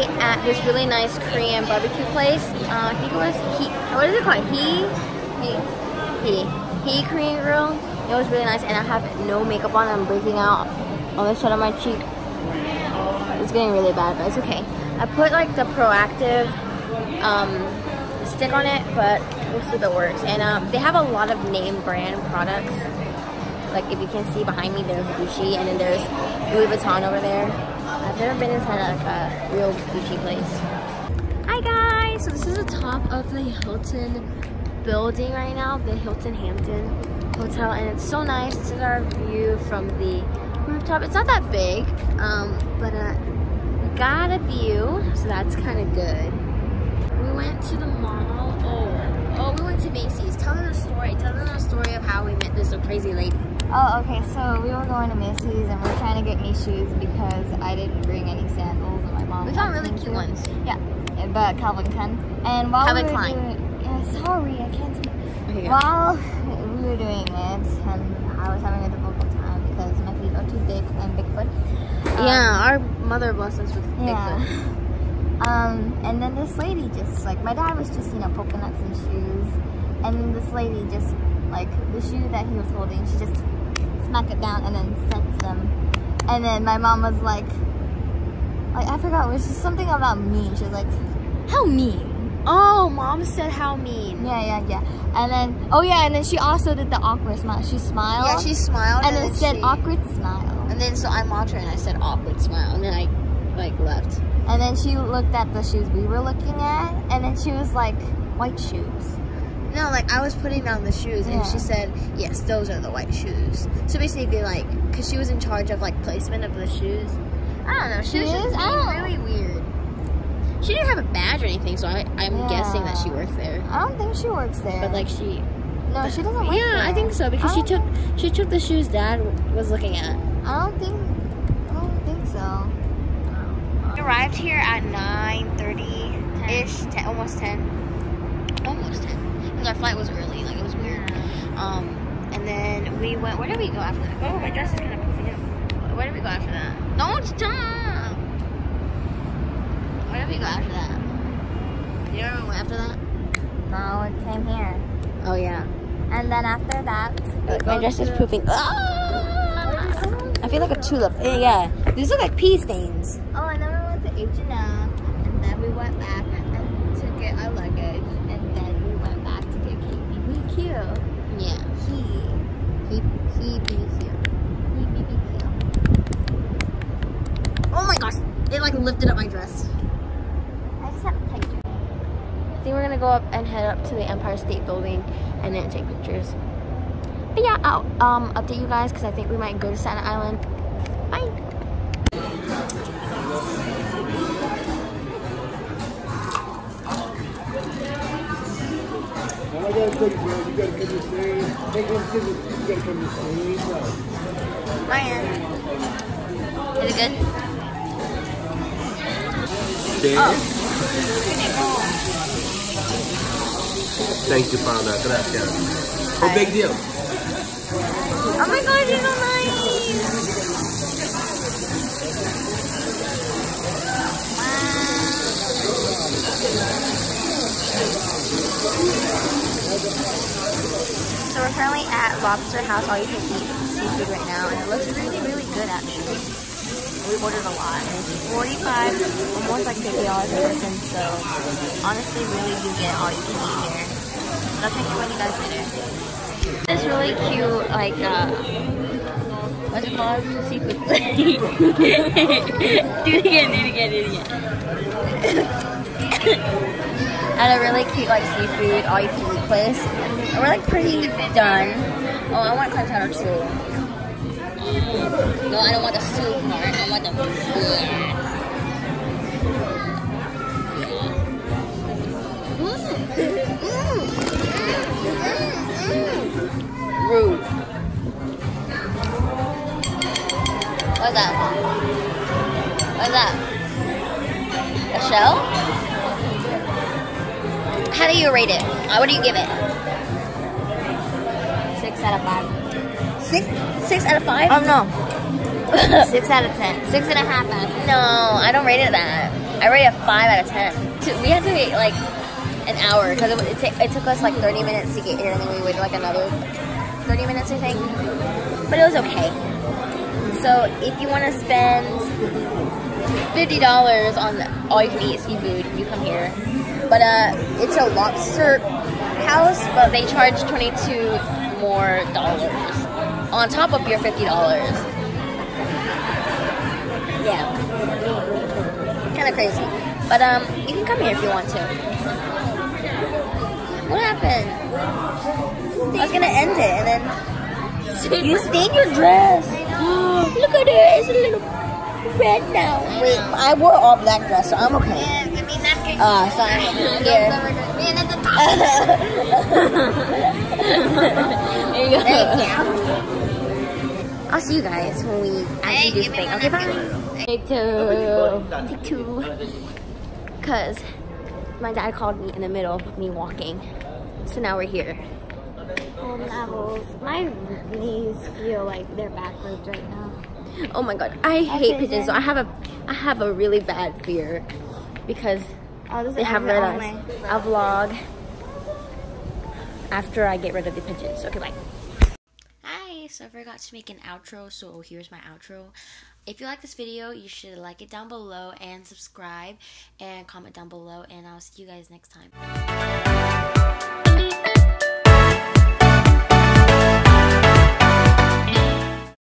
ate at this really nice Korean barbecue place. Uh, I think it was he. What is it called? He. He. He. He Korean Grill. It was really nice, and I have no makeup on. I'm breaking out all the shit on my cheek. It's getting really bad, but it's okay. I put like the Proactiv um, stick on it, but we'll see if it works. And um, they have a lot of name brand products. Like if you can see behind me, there's Gucci, and then there's Louis Vuitton over there. I've never been inside like a real Gucci place. Hi guys! So this is the top of the Hilton building right now, the Hilton Hampton Hotel, and it's so nice. This is our view from the rooftop. It's not that big, um, but uh, we got a view, so that's kind of good. We went to the mall. Oh, oh, we went to Macy's. Tell them the story. Tell them the story of how we met this crazy lady. Oh, okay. So we were going to Macy's and we are trying to get me shoes because I didn't bring any sandals and my mom. We found really cute ones. Yeah, but Calvin Klein. And while Calvin we were Klein. doing, yeah, sorry, I can't speak. Okay. While we were doing it, and I was having a difficult time because my feet are too big and Bigfoot. Um, yeah, our mother blessed us with Yeah. Bigfoot. Um, and then this lady just like my dad was just you know poking at some shoes, and then this lady just like the shoe that he was holding, she just smacked it down and then sets them, and then my mom was like, like I forgot it was just something about mean. She was like, how mean? Oh, mom said how mean. Yeah, yeah, yeah. And then oh yeah, and then she also did the awkward smile. She smiled. Yeah, she smiled and, then, said she- awkward smile. And then so I mocked her and I said awkward smile, and then I like left. And then she looked at the shoes we were looking at, and then she was like, white shoes. No, like I was putting down the shoes, and she said, "Yes, those are the white shoes." So basically, like, cause she was in charge of like placement of the shoes. I don't know. She, She was just is? I being oh. really weird. She didn't have a badge or anything, so I, I'm Yeah. guessing that she worked there. I don't think she works there. But like she, no, she doesn't work yeah, there. I think so because she took she took the shoes Dad was looking at. I don't think. I don't think so. We arrived here at 9:30 ish, 10, almost 10, almost 10. Because our flight was early, like it was weird. Um, and then we went. Where did we go after that? Oh, my dress is kind of poofing up. Where did we go after that? Don't stop. Where did we go after that? You remember after that? No, it came here. Oh yeah. And then after that, My dress is poofing. Ah! I feel like a tulip. Yeah, these look like pea stains. Oh, and then we went H and M, and then we went back and to get our luggage, and then we went back to get KBBQ. Yeah. He, He he BBQ. he BBQ. Oh my gosh! It like lifted up my dress. I just have a tight dress. I think we're gonna go up and head up to the Empire State Building and then take pictures. But yeah, I'll um, update you guys because I think we might go to Staten Island. Bye. I gotta take bro. You gotta come to stage. Take one to the. You gotta come to stage. Ryan. Is it good? Oh. Thank you, Father. Gracias. No big deal. Oh my gosh, you're so nice! So we're currently at Lobster House, all you can eat seafood right now, and it looks really, really good actually. We ordered a lot, and it's 45, almost like $50 a person, so honestly, really you get all you can eat here. And I'll check you when you guys it. This really cute, like, uh, what's it called? Seafood do it again, do it again, do it again. At a really cute, like, seafood, all you can eat place. And we're, like, pretty done. Oh, I want clam too. No, I don't want the soup part. I want the yes. Mm, mm, mm, Rude. What's that? What's that? A shell? How do you rate it? Uh, What do you give it? Six out of five. Six? Six out of five? Oh no, Six out of ten. Six and a half out of ten. No, I don't rate it that. I rate it five out of ten. We had to wait like an hour because it, it, it took us like 30 minutes to get here, and then we waited like another 30 minutes, I think. But it was okay. So if you want to spend fifty dollars on all you can eat seafood, you come here. But uh, it's a lobster house, but they charge 22 more dollars on top of your fifty dollars. Yeah kind of crazy. But um, you can come here if you want to. What happened? I was gonna end it and then you stained your dress. Look at it, it's a little red now. Wait, I wore all black dress, so I'm okay. Uh, yeah, sorry. me napkin. Fine. Here. There you go. Thank you. I'll see you guys when we Hey, actually do give me thing. Okay, napkin. bye. Take two. Take two. Cause my dad called me in the middle of me walking. So now we're here. Oh, Navels. My knees feel like they're backwards right now. Oh my god, I hate pigeons. So. I have a I have a really bad fear because Oh, this they have red red eyes. my- I'll vlog after I get rid of the pigeons. Okay, bye. Hi, so I forgot to make an outro, so here's my outro. If you like this video, you should like it down below and subscribe and comment down below, and I'll see you guys next time.